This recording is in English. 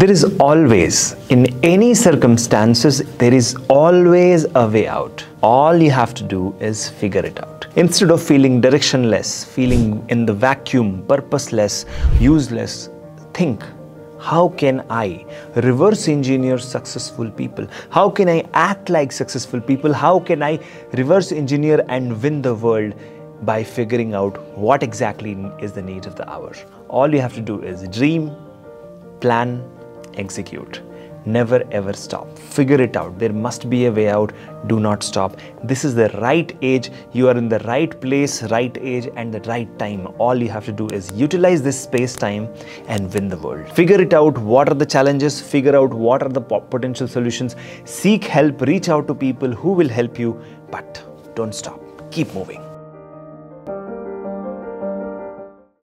There is always, in any circumstances, there is always a way out. All you have to do is figure it out. Instead of feeling directionless, feeling in the vacuum, purposeless, useless, think how can I reverse engineer successful people? How can I act like successful people? How can I reverse engineer and win the world by figuring out what exactly is the need of the hour? All you have to do is dream, plan, execute. Never ever stop. Figure it out. There must be a way out. Do not stop. This is the right age. You are in the right place, right age, and the right time. All you have to do is utilize this space time and win the world. Figure it out. What are the challenges? Figure out what are the potential solutions. Seek help. Reach out to people who will help you. But don't stop. Keep moving.